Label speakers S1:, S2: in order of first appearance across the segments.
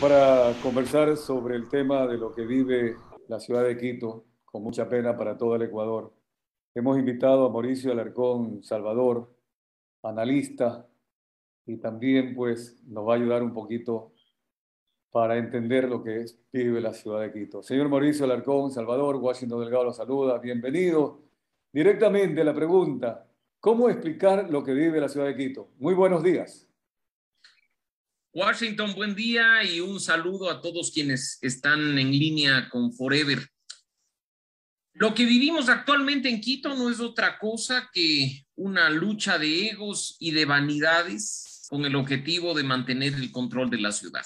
S1: Para conversar sobre el tema de lo que vive la ciudad de Quito, con mucha pena para todo el Ecuador, hemos invitado a Mauricio Alarcón Salvador, analista, y también pues nos va a ayudar un poquito para entender lo que vive la ciudad de Quito. Señor Mauricio Alarcón Salvador, Washington Delgado lo saluda, bienvenido. Directamente la pregunta, ¿cómo explicar lo que vive la ciudad de Quito? Muy buenos días.
S2: Washington, buen día y un saludo a todos quienes están en línea con Forever. Lo que vivimos actualmente en Quito no es otra cosa que una lucha de egos y de vanidades con el objetivo de mantener el control de la ciudad.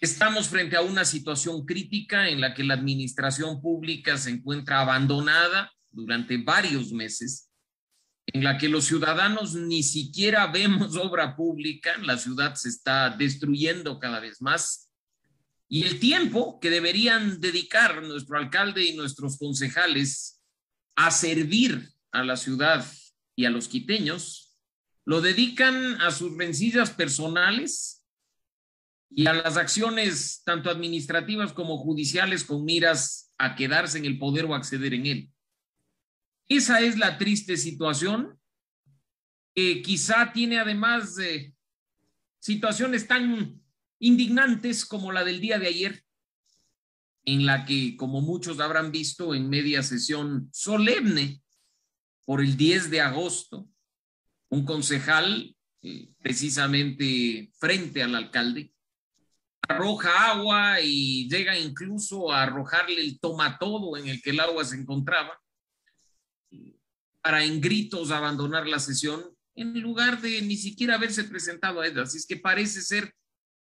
S2: Estamos frente a una situación crítica en la que la administración pública se encuentra abandonada durante varios meses en la que los ciudadanos ni siquiera vemos obra pública, la ciudad se está destruyendo cada vez más. Y el tiempo que deberían dedicar nuestro alcalde y nuestros concejales a servir a la ciudad y a los quiteños, lo dedican a sus rencillas personales y a las acciones tanto administrativas como judiciales con miras a quedarse en el poder o acceder en él. Esa es la triste situación que quizá tiene además de situaciones tan indignantes como la del día de ayer, en la que, como muchos habrán visto en media sesión solemne por el 10 de agosto, un concejal, eh, precisamente frente al alcalde, arroja agua y llega incluso a arrojarle el tomatodo en el que el agua se encontraba para en gritos abandonar la sesión en lugar de ni siquiera haberse presentado a ella. Así es que parece ser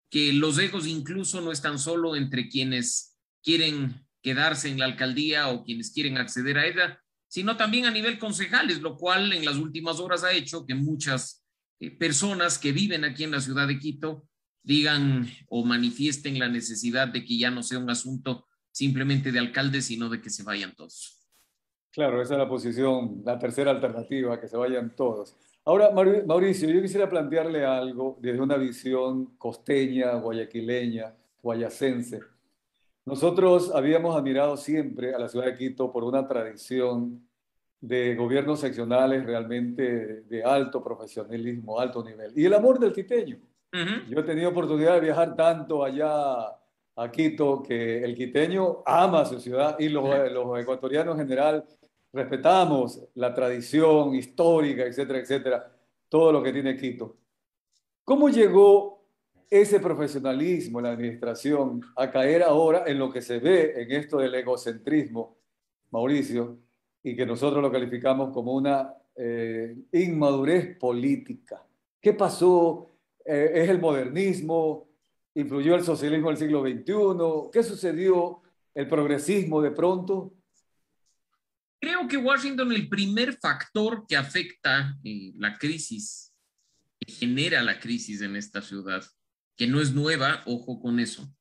S2: que los egos incluso no están solo entre quienes quieren quedarse en la alcaldía o quienes quieren acceder a ella, sino también a nivel concejales, lo cual en las últimas horas ha hecho que muchas eh, personas que viven aquí en la ciudad de Quito digan o manifiesten la necesidad de que ya no sea un asunto simplemente de alcalde, sino de que se vayan todos.
S1: Claro, esa es la posición, la tercera alternativa, que se vayan todos. Ahora, Mauricio, yo quisiera plantearle algo desde una visión costeña, guayaquileña, guayacense. Nosotros habíamos admirado siempre a la ciudad de Quito por una tradición de gobiernos seccionales realmente de alto profesionalismo, alto nivel. Y el amor del quiteño. Yo he tenido oportunidad de viajar tanto allá a Quito que el quiteño ama su ciudad y los, los ecuatorianos en general respetamos la tradición histórica, etcétera, etcétera, todo lo que tiene Quito. ¿Cómo llegó ese profesionalismo en la administración a caer ahora en lo que se ve en esto del egocentrismo, Mauricio, y que nosotros lo calificamos como una eh, inmadurez política? ¿Qué pasó? Eh, ¿Es el modernismo? ¿Influyó el socialismo del siglo XXI? ¿Qué sucedió? ¿El progresismo de pronto?
S2: Creo que Washington, el primer factor que afecta eh, la crisis, que genera la crisis en esta ciudad, que no es nueva, ojo con eso,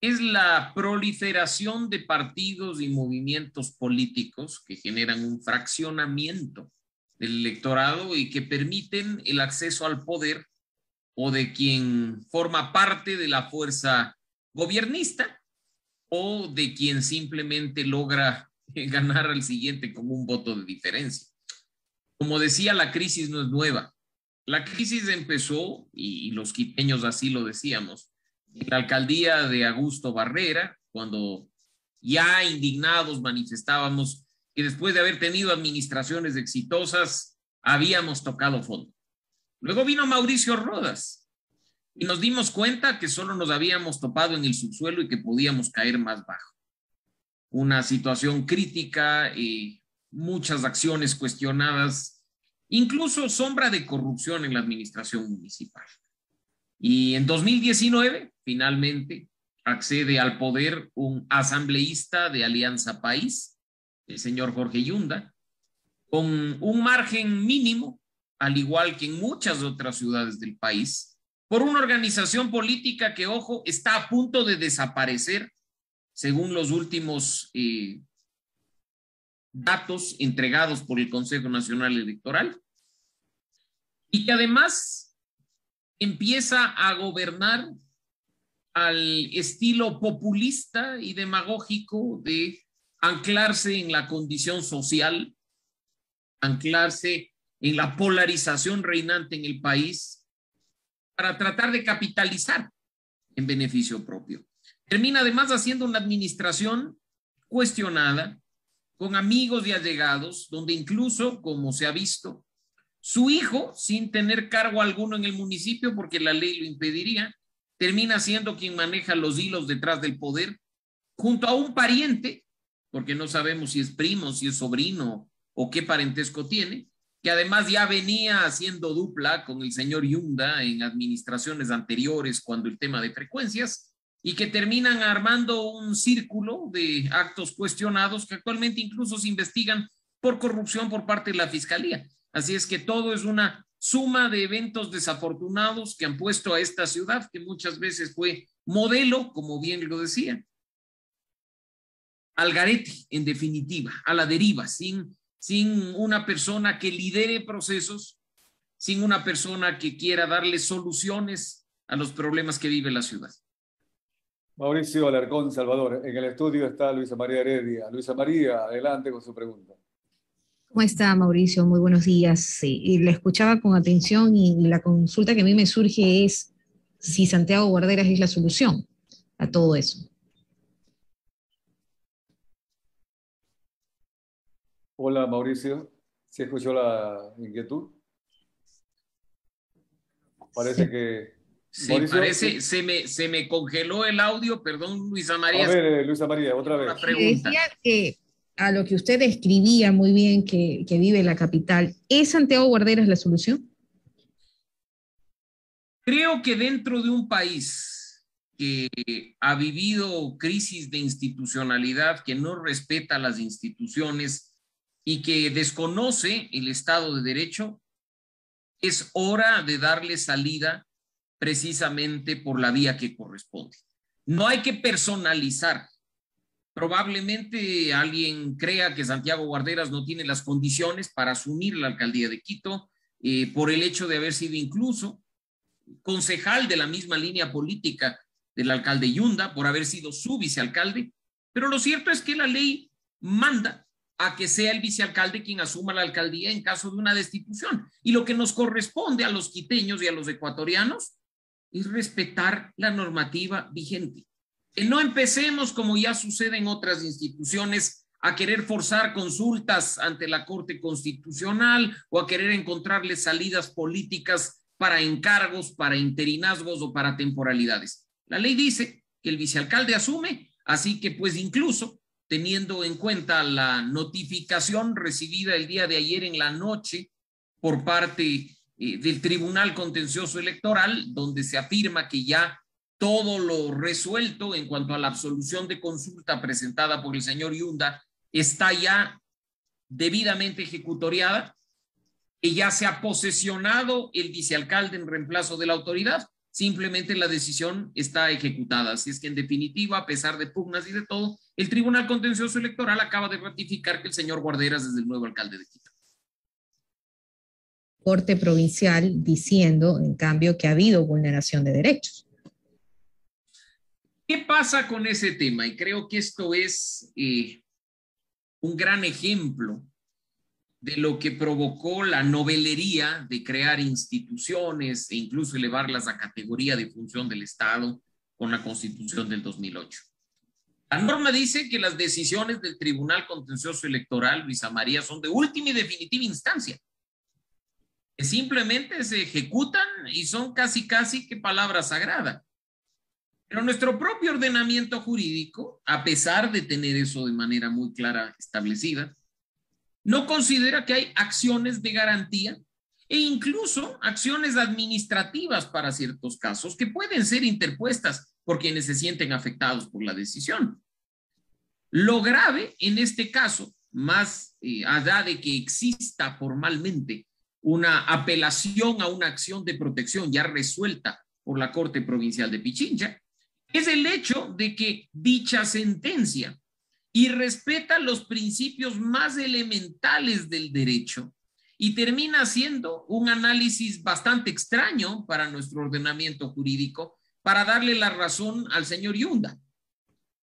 S2: es la proliferación de partidos y movimientos políticos que generan un fraccionamiento del electorado y que permiten el acceso al poder o de quien forma parte de la fuerza gobernista o de quien simplemente logra ganar al siguiente como un voto de diferencia. Como decía, la crisis no es nueva. La crisis empezó, y, los quiteños así lo decíamos, en la alcaldía de Augusto Barrera, cuando ya indignados manifestábamos que después de haber tenido administraciones exitosas, habíamos tocado fondo. Luego vino Mauricio Rodas y nos dimos cuenta que solo nos habíamos topado en el subsuelo y que podíamos caer más bajo una situación crítica, y muchas acciones cuestionadas, incluso sombra de corrupción en la administración municipal. Y en 2019, finalmente, accede al poder un asambleísta de Alianza País, el señor Jorge Yunda, con un margen mínimo, al igual que en muchas otras ciudades del país, por una organización política que, ojo, está a punto de desaparecer según los últimos eh, datos entregados por el Consejo Nacional Electoral, y que además empieza a gobernar al estilo populista y demagógico de anclarse en la condición social, anclarse en la polarización reinante en el país para tratar de capitalizar en beneficio propio. Termina además haciendo una administración cuestionada, con amigos y allegados, donde incluso, como se ha visto, su hijo, sin tener cargo alguno en el municipio, porque la ley lo impediría, termina siendo quien maneja los hilos detrás del poder, junto a un pariente, porque no sabemos si es primo, si es sobrino o qué parentesco tiene, que además ya venía haciendo dupla con el señor Yunda en administraciones anteriores cuando el tema de frecuencias, y que terminan armando un círculo de actos cuestionados que actualmente incluso se investigan por corrupción por parte de la Fiscalía. Así es que todo es una suma de eventos desafortunados que han puesto a esta ciudad, que muchas veces fue modelo, como bien lo decía, al garete, en definitiva, a la deriva, sin, sin una persona que lidere procesos, sin una persona que quiera darle soluciones a los problemas que vive la ciudad.
S1: Mauricio Alarcón, Salvador. En el estudio está Luisa María Heredia. Luisa María, adelante con su pregunta.
S3: ¿Cómo está, Mauricio? Muy buenos días. Sí, la escuchaba con atención y la consulta que a mí me surge es si Santiago Guarderas es la solución a todo eso.
S1: Hola, Mauricio. ¿Se escuchó la inquietud? Parece que
S2: Sí, parece, se me, se me congeló el audio, perdón, Luisa María.
S1: A ver, eh, Luisa María, otra vez.
S3: Decía que a lo que usted describía muy bien que, que vive la capital, ¿es Santiago Guarderas la solución?
S2: Creo que dentro de un país que ha vivido crisis de institucionalidad, que no respeta las instituciones y que desconoce el Estado de Derecho, es hora de darle salida precisamente por la vía que corresponde. No hay que personalizar. Probablemente alguien crea que Santiago Guarderas no tiene las condiciones para asumir la alcaldía de Quito eh, por el hecho de haber sido incluso concejal de la misma línea política del alcalde Yunda, por haber sido su vicealcalde. Pero lo cierto es que la ley manda a que sea el vicealcalde quien asuma la alcaldía en caso de una destitución. Y lo que nos corresponde a los quiteños y a los ecuatorianos es respetar la normativa vigente. Que no empecemos, como ya sucede en otras instituciones, a querer forzar consultas ante la Corte Constitucional o a querer encontrarle salidas políticas para encargos, para interinazgos o para temporalidades. La ley dice que el vicealcalde asume, así que pues incluso teniendo en cuenta la notificación recibida el día de ayer en la noche por parte del Tribunal Contencioso Electoral, donde se afirma que ya todo lo resuelto en cuanto a la absolución de consulta presentada por el señor Yunda está ya debidamente ejecutoriada, que ya se ha posesionado el vicealcalde en reemplazo de la autoridad, simplemente la decisión está ejecutada. Así es que en definitiva, a pesar de pugnas y de todo, el Tribunal Contencioso Electoral acaba de ratificar que el señor Guarderas es el nuevo alcalde de Quito.
S3: Corte Provincial diciendo, en cambio, que ha habido vulneración de derechos.
S2: ¿Qué pasa con ese tema? Y creo que esto es eh, un gran ejemplo de lo que provocó la novelería de crear instituciones e incluso elevarlas a categoría de función del Estado con la Constitución del 2008. La norma dice que las decisiones del Tribunal Contencioso Electoral, Luisa María, son de última y definitiva instancia simplemente se ejecutan y son casi, casi que palabra sagrada. Pero nuestro propio ordenamiento jurídico, a pesar de tener eso de manera muy clara establecida, no considera que hay acciones de garantía e incluso acciones administrativas para ciertos casos que pueden ser interpuestas por quienes se sienten afectados por la decisión. Lo grave en este caso, más eh, allá de que exista formalmente una apelación a una acción de protección ya resuelta por la Corte Provincial de Pichincha, es el hecho de que dicha sentencia y respeta los principios más elementales del derecho y termina siendo un análisis bastante extraño para nuestro ordenamiento jurídico, para darle la razón al señor Yunda.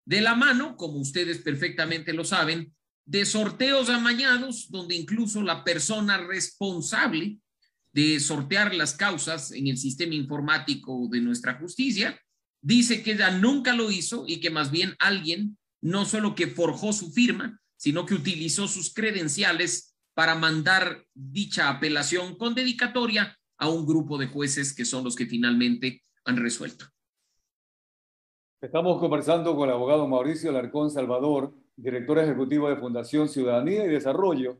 S2: De la mano, como ustedes perfectamente lo saben, de sorteos amañados, donde incluso la persona responsable de sortear las causas en el sistema informático de nuestra justicia dice que ella nunca lo hizo y que más bien alguien no solo que forjó su firma, sino que utilizó sus credenciales para mandar dicha apelación con dedicatoria a un grupo de jueces que son los que finalmente han resuelto.
S1: Estamos conversando con el abogado Mauricio Larcón Salvador, director ejecutivo de Fundación Ciudadanía y Desarrollo.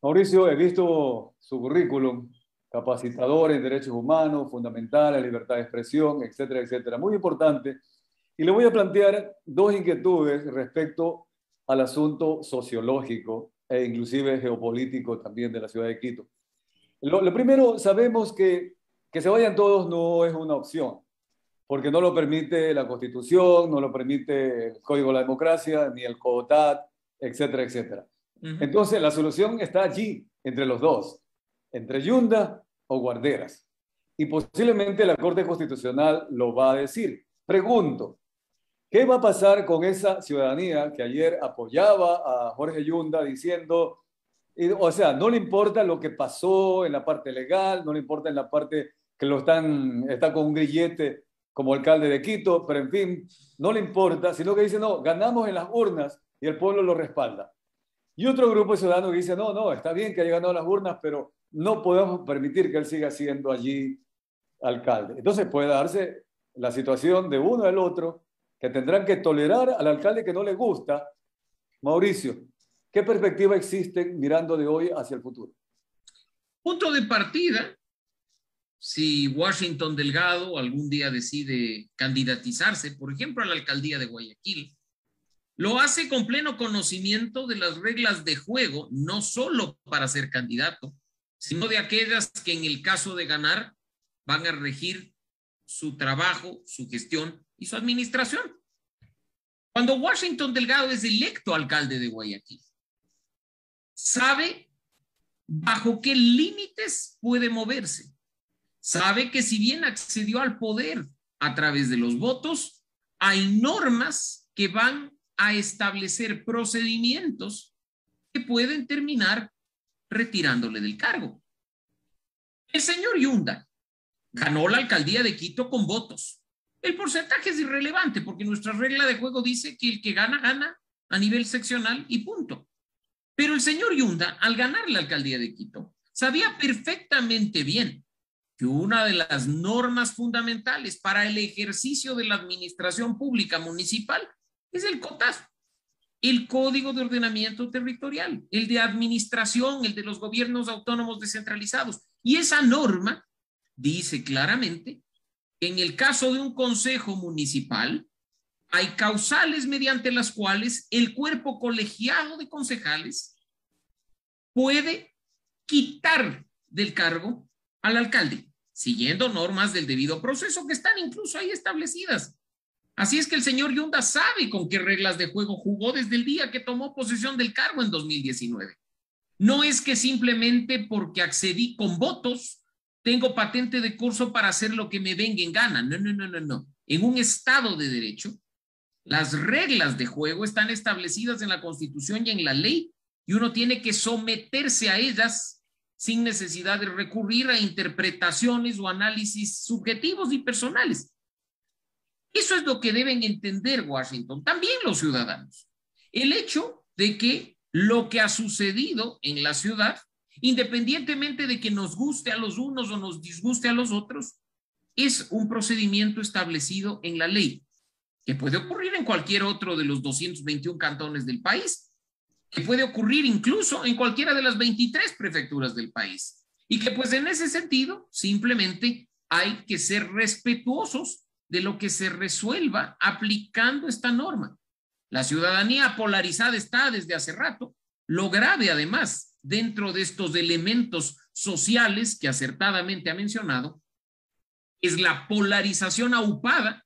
S1: Mauricio, he visto su currículum, capacitador en derechos humanos, fundamental, en libertad de expresión, etcétera, etcétera. Muy importante. Y le voy a plantear dos inquietudes respecto al asunto sociológico e inclusive geopolítico también de la ciudad de Quito. Lo, primero, sabemos que que se vayan todos no es una opción, porque no lo permite la Constitución, no lo permite el Código de la Democracia, ni el CODAT, etcétera, etcétera. Entonces, la solución está allí, entre los dos, entre Yunda o Guarderas. Y posiblemente la Corte Constitucional lo va a decir. Pregunto, ¿qué va a pasar con esa ciudadanía que ayer apoyaba a Jorge Yunda diciendo o sea, no le importa lo que pasó en la parte legal, no le importa en la parte que lo están, está con un grillete como alcalde de Quito, pero en fin, no le importa, sino que dice, no, ganamos en las urnas y el pueblo lo respalda. Y otro grupo de ciudadanos que dice, no, no, está bien que haya ganado las urnas, pero no podemos permitir que él siga siendo allí alcalde. Entonces puede darse la situación de uno al otro, que tendrán que tolerar al alcalde que no le gusta. Mauricio, ¿Qué perspectiva existe mirando de hoy hacia el futuro?
S2: Punto de partida, si Washington Delgado algún día decide candidatizarse, por ejemplo, a la alcaldía de Guayaquil, lo hace con pleno conocimiento de las reglas de juego, no solo para ser candidato, sino de aquellas que en el caso de ganar van a regir su trabajo, su gestión y su administración. Cuando Washington Delgado es electo alcalde de Guayaquil, sabe bajo qué límites puede moverse. Sabe que si bien accedió al poder a través de los votos, hay normas que van a establecer procedimientos que pueden terminar retirándole del cargo. El señor Yunda ganó la alcaldía de Quito con votos. El porcentaje es irrelevante porque nuestra regla de juego dice que el que gana, gana a nivel seccional y punto. Pero el señor Yunda, al ganar la alcaldía de Quito, sabía perfectamente bien que una de las normas fundamentales para el ejercicio de la administración pública municipal es el COTAS, el Código de Ordenamiento Territorial, el de administración, el de los gobiernos autónomos descentralizados. Y esa norma dice claramente que en el caso de un consejo municipal, hay causales mediante las cuales el cuerpo colegiado de concejales puede quitar del cargo al alcalde, siguiendo normas del debido proceso que están incluso ahí establecidas. Así es que el señor Yunda sabe con qué reglas de juego jugó desde el día que tomó posesión del cargo en 2019. No es que simplemente porque accedí con votos tengo patente de curso para hacer lo que me venga en gana. No, no, no, no, no. En un Estado de Derecho, las reglas de juego están establecidas en la Constitución y en la ley y uno tiene que someterse a ellas sin necesidad de recurrir a interpretaciones o análisis subjetivos y personales. Eso es lo que deben entender Washington, también los ciudadanos. El hecho de que lo que ha sucedido en la ciudad, independientemente de que nos guste a los unos o nos disguste a los otros, es un procedimiento establecido en la ley que puede ocurrir en cualquier otro de los 221 cantones del país, que puede ocurrir incluso en cualquiera de las 23 prefecturas del país. Y que pues en ese sentido simplemente hay que ser respetuosos de lo que se resuelva aplicando esta norma. La ciudadanía polarizada está desde hace rato. Lo grave además dentro de estos elementos sociales que acertadamente ha mencionado es la polarización aupada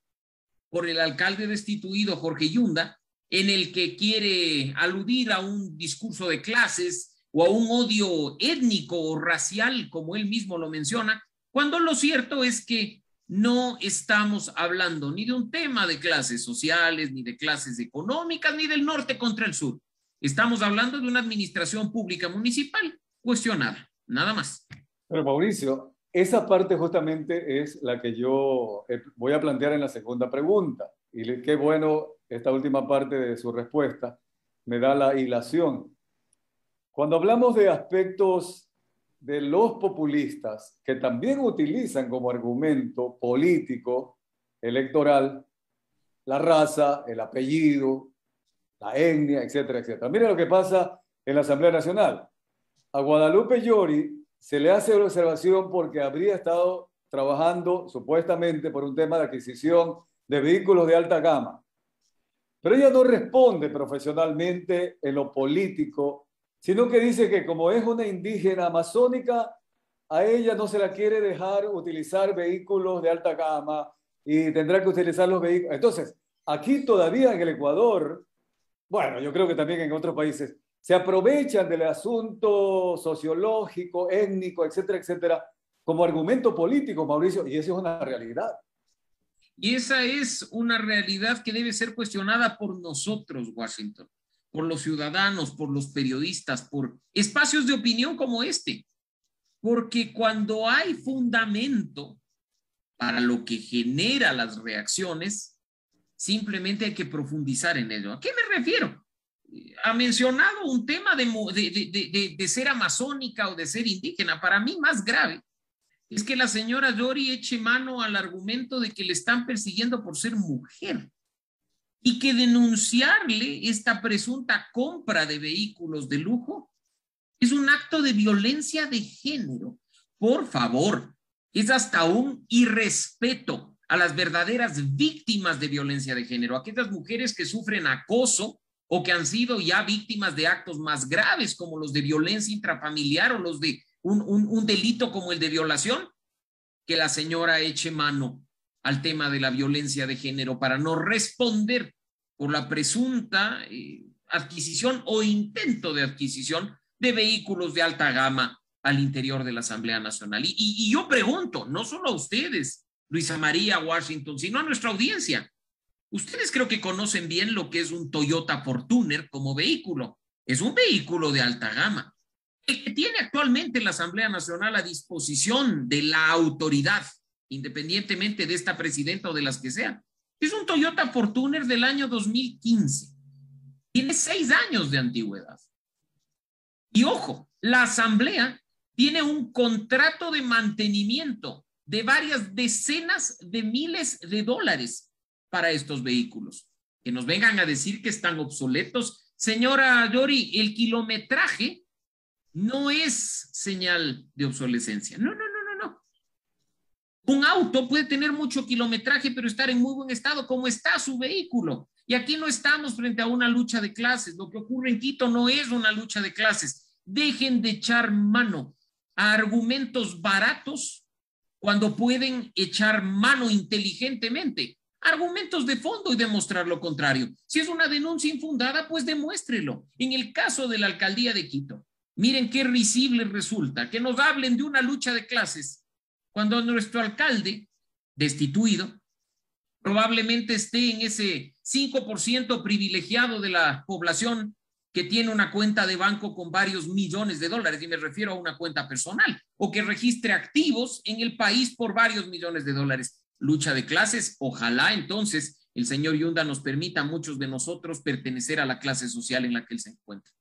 S2: por el alcalde destituido Jorge Yunda, en el que quiere aludir a un discurso de clases o a un odio étnico o racial, como él mismo lo menciona, cuando lo cierto es que no estamos hablando ni de un tema de clases sociales, ni de clases económicas, ni del norte contra el sur. Estamos hablando de una administración pública municipal cuestionada, nada más.
S1: Pero Mauricio, esa parte justamente es la que yo eh, voy a plantear en la segunda pregunta. Y qué bueno esta última parte de su respuesta, me da la hilación. Cuando hablamos de aspectos de los populistas que también utilizan como argumento político, electoral, la raza, el apellido, la etnia, etcétera, etcétera. Mira lo que pasa en la Asamblea Nacional. A Guadalupe Llori se le hace observación porque habría estado trabajando supuestamente por un tema de adquisición de vehículos de alta gama. Pero ella no responde profesionalmente en lo político, sino que dice que como es una indígena amazónica, a ella no se la quiere dejar utilizar vehículos de alta gama y tendrá que utilizar los vehículos. Entonces, aquí todavía en el Ecuador, bueno, yo creo que también en otros países, se aprovechan del asunto sociológico, étnico, etcétera, etcétera, como argumento político, Mauricio, y esa es una realidad.
S2: Y esa es una realidad que debe ser cuestionada por nosotros, Washington, por los ciudadanos, por los periodistas, por espacios de opinión como este. Porque cuando hay fundamento para lo que genera las reacciones, simplemente hay que profundizar en ello. ¿A qué me refiero? Ha mencionado un tema de, ser amazónica o de ser indígena. Para mí, más grave es que la señora Dori eche mano al argumento de que le están persiguiendo por ser mujer y que denunciarle esta presunta compra de vehículos de lujo es un acto de violencia de género. Por favor, es hasta un irrespeto a las verdaderas víctimas de violencia de género, aquellas mujeres que sufren acoso o que han sido ya víctimas de actos más graves como los de violencia intrafamiliar o los de un, delito como el de violación, que la señora eche mano al tema de la violencia de género para no responder por la presunta eh, adquisición o intento de adquisición de vehículos de alta gama al interior de la Asamblea Nacional. Y, y, yo pregunto, no solo a ustedes, Luisa María Washington, sino a nuestra audiencia. Ustedes creo que conocen bien lo que es un Toyota Fortuner como vehículo. Es un vehículo de alta gama que tiene actualmente la Asamblea Nacional a disposición de la autoridad, independientemente de esta presidenta o de las que sean, es un Toyota Fortuner del año 2015. Tiene seis años de antigüedad. Y ojo, la Asamblea tiene un contrato de mantenimiento de varias decenas de miles de dólares para estos vehículos. Que nos vengan a decir que están obsoletos. Señora Yori, el kilometraje no es señal de obsolescencia. No, no, no, no, no. Un auto puede tener mucho kilometraje, pero estar en muy buen estado, como está su vehículo. Y aquí no estamos frente a una lucha de clases. Lo que ocurre en Quito no es una lucha de clases. Dejen de echar mano a argumentos baratos cuando pueden echar mano inteligentemente. Argumentos de fondo y demostrar lo contrario. Si es una denuncia infundada, pues demuéstrelo. En el caso de la alcaldía de Quito, Miren qué risible resulta que nos hablen de una lucha de clases cuando nuestro alcalde, destituido, probablemente esté en ese 5% privilegiado de la población que tiene una cuenta de banco con varios millones de dólares, y me refiero a una cuenta personal, o que registre activos en el país por varios millones de dólares. Lucha de clases, ojalá entonces el señor Yunda nos permita a muchos de nosotros pertenecer a la clase social en la que él se encuentra.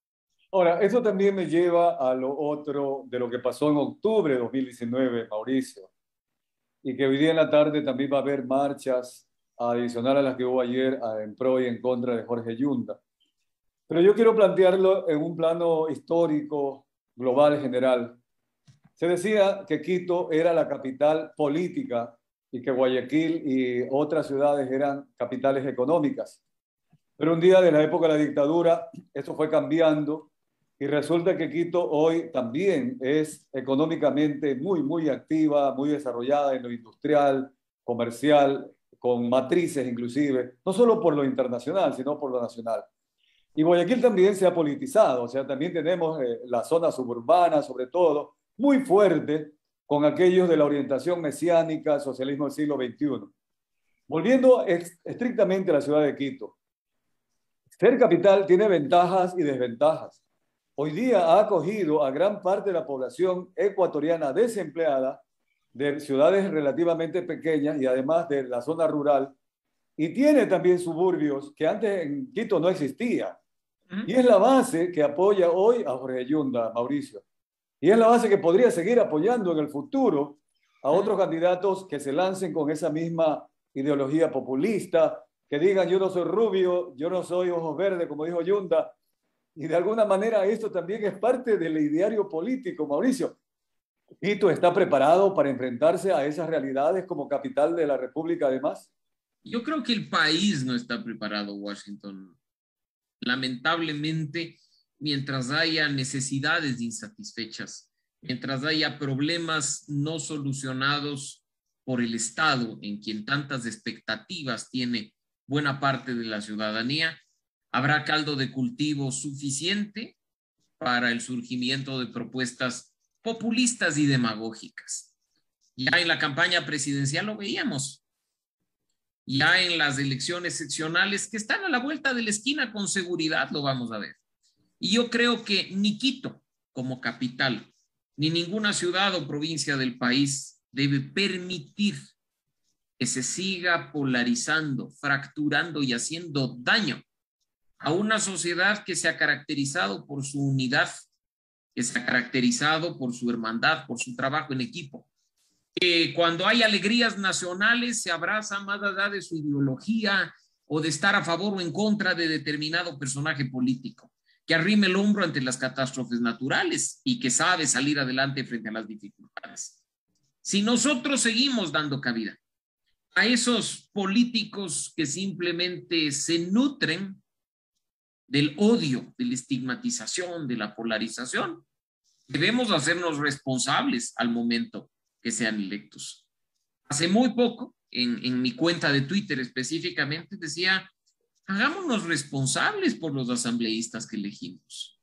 S1: Ahora, eso también me lleva a lo otro de lo que pasó en octubre de 2019, Mauricio, y que hoy día en la tarde también va a haber marchas adicionales a las que hubo ayer en pro y en contra de Jorge Yunda. Pero yo quiero plantearlo en un plano histórico, global, general. Se decía que Quito era la capital política y que Guayaquil y otras ciudades eran capitales económicas. Pero un día de la época de la dictadura, eso fue cambiando y resulta que Quito hoy también es económicamente muy, muy activa, muy desarrollada en lo industrial, comercial, con matrices inclusive, no solo por lo internacional, sino por lo nacional. Y Guayaquil también se ha politizado, o sea, también tenemos eh, la zona suburbana, sobre todo, muy fuerte, con aquellos de la orientación mesiánica, socialismo del siglo XXI. Volviendo estrictamente a la ciudad de Quito, ser capital tiene ventajas y desventajas. Hoy día ha acogido a gran parte de la población ecuatoriana desempleada de ciudades relativamente pequeñas y además de la zona rural, y tiene también suburbios que antes en Quito no existía. Y es la base que apoya hoy a Jorge Yunda, Mauricio. Y es la base que podría seguir apoyando en el futuro a otros candidatos que se lancen con esa misma ideología populista, que digan yo no soy rubio, yo no soy ojos verdes, como dijo Yunda. Y de alguna manera esto también es parte del ideario político, Mauricio. ¿Quito está preparado para enfrentarse a esas realidades como capital de la República además?
S2: Yo creo que el país no está preparado, Washington. Lamentablemente, mientras haya necesidades insatisfechas, mientras haya problemas no solucionados por el Estado, en quien tantas expectativas tiene buena parte de la ciudadanía, habrá caldo de cultivo suficiente para el surgimiento de propuestas populistas y demagógicas. Ya en la campaña presidencial lo veíamos. Ya en las elecciones seccionales que están a la vuelta de la esquina con seguridad lo vamos a ver. Y yo creo que ni Quito como capital, ni ninguna ciudad o provincia del país debe permitir que se siga polarizando, fracturando y haciendo daño a una sociedad que se ha caracterizado por su unidad que se ha caracterizado por su hermandad, por su trabajo en equipo. Que cuando hay alegrías nacionales se abraza más allá de su ideología o de estar a favor o en contra de determinado personaje político, que arrime el hombro ante las catástrofes naturales y que sabe salir adelante frente a las dificultades. Si nosotros seguimos dando cabida a esos políticos que simplemente se nutren del odio, de la estigmatización, de la polarización. Debemos hacernos responsables al momento que sean electos. Hace muy poco, en, mi cuenta de Twitter específicamente, decía, hagámonos responsables por los asambleístas que elegimos.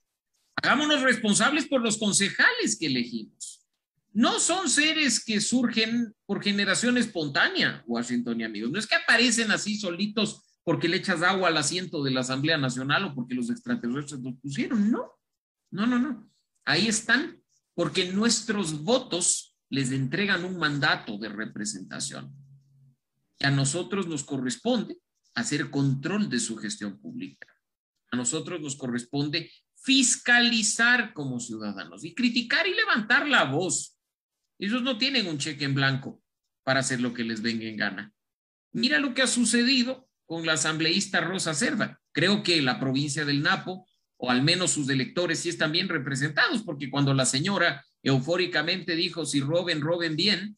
S2: Hagámonos responsables por los concejales que elegimos. No son seres que surgen por generación espontánea, Washington y amigos. No es que aparecen así solitos porque le echas agua al asiento de la Asamblea Nacional o porque los extraterrestres los pusieron. No, no, no, no. Ahí están porque nuestros votos les entregan un mandato de representación. A nosotros nos corresponde hacer control de su gestión pública. A nosotros nos corresponde fiscalizar como ciudadanos y criticar y levantar la voz. Ellos no tienen un cheque en blanco para hacer lo que les venga en gana. Mira lo que ha sucedido con la asambleísta Rosa Cerda. Creo que la provincia del Napo, o al menos sus electores, sí están bien representados, porque cuando la señora eufóricamente dijo, si roben, roben bien,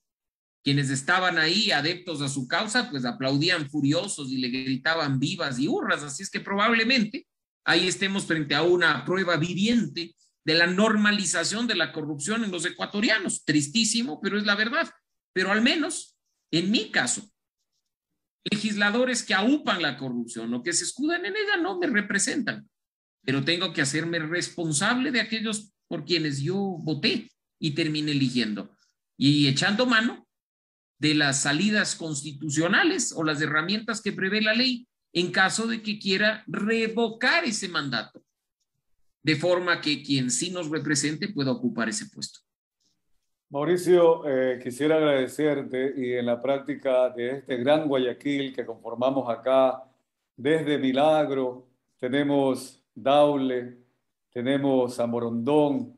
S2: quienes estaban ahí adeptos a su causa, pues aplaudían furiosos y le gritaban vivas y hurras. Así es que probablemente ahí estemos frente a una prueba viviente de la normalización de la corrupción en los ecuatorianos. Tristísimo, pero es la verdad. Pero al menos, en mi caso, legisladores que aupan la corrupción o que se escudan en ella no me representan, pero tengo que hacerme responsable de aquellos por quienes yo voté y terminé eligiendo y echando mano de las salidas constitucionales o las herramientas que prevé la ley en caso de que quiera revocar ese mandato, de forma que quien sí nos represente pueda ocupar ese puesto.
S1: Mauricio, eh, quisiera agradecerte y en la práctica de este gran Guayaquil que conformamos acá, desde Milagro, tenemos Daule, tenemos Zamorondón,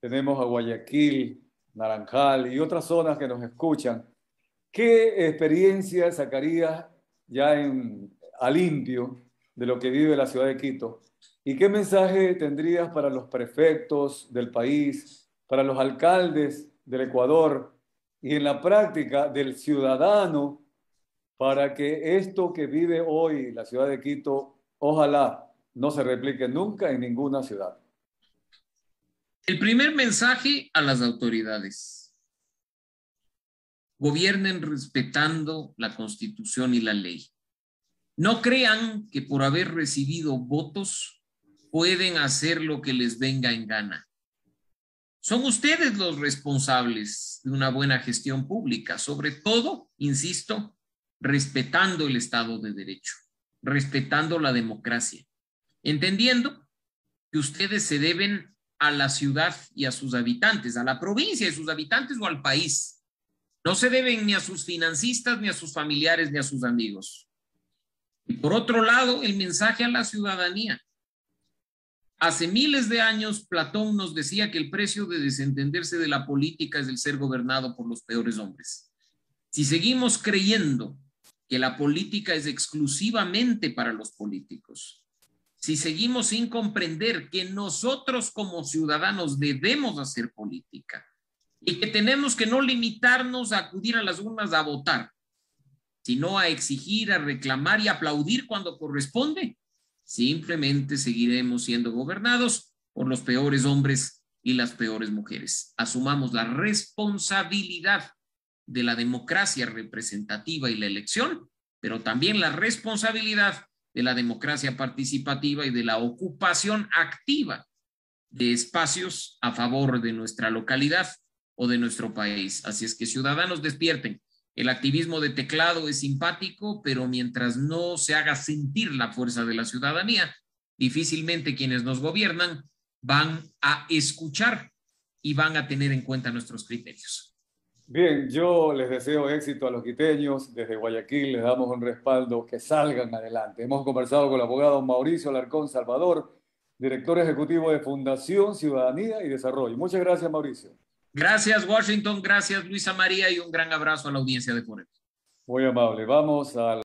S1: tenemos a Guayaquil, Naranjal y otras zonas que nos escuchan. ¿Qué experiencia sacarías ya en, a limpio de lo que vive la ciudad de Quito? ¿Y qué mensaje tendrías para los prefectos del país, para los alcaldes del Ecuador y en la práctica del ciudadano para que esto que vive hoy la ciudad de Quito, ojalá no se replique nunca en ninguna ciudad.
S2: El primer mensaje a las autoridades. Gobiernen respetando la constitución y la ley. No crean que por haber recibido votos pueden hacer lo que les venga en gana. Son ustedes los responsables de una buena gestión pública, sobre todo, insisto, respetando el Estado de Derecho, respetando la democracia, entendiendo que ustedes se deben a la ciudad y a sus habitantes, a la provincia y sus habitantes o al país. No se deben ni a sus financistas, ni a sus familiares, ni a sus amigos. Y por otro lado, el mensaje a la ciudadanía. Hace miles de años, Platón nos decía que el precio de desentenderse de la política es el ser gobernado por los peores hombres. Si seguimos creyendo que la política es exclusivamente para los políticos, si seguimos sin comprender que nosotros como ciudadanos debemos hacer política y que tenemos que no limitarnos a acudir a las urnas a votar, sino a exigir, a reclamar y aplaudir cuando corresponde, simplemente seguiremos siendo gobernados por los peores hombres y las peores mujeres. Asumamos la responsabilidad de la democracia representativa y la elección, pero también la responsabilidad de la democracia participativa y de la ocupación activa de espacios a favor de nuestra localidad o de nuestro país. Así es que ciudadanos despierten, el activismo de teclado es simpático, pero mientras no se haga sentir la fuerza de la ciudadanía, difícilmente quienes nos gobiernan van a escuchar y van a tener en cuenta nuestros criterios.
S1: Bien, yo les deseo éxito a los quiteños. Desde Guayaquil les damos un respaldo que salgan adelante. Hemos conversado con el abogado Mauricio Alarcón Salvador, director ejecutivo de Fundación Ciudadanía y Desarrollo. Muchas gracias, Mauricio.
S2: Gracias, Washington. Gracias, Luisa María, y un gran abrazo a la audiencia de Forever.
S1: Muy amable. Vamos al